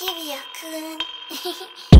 日比谷くん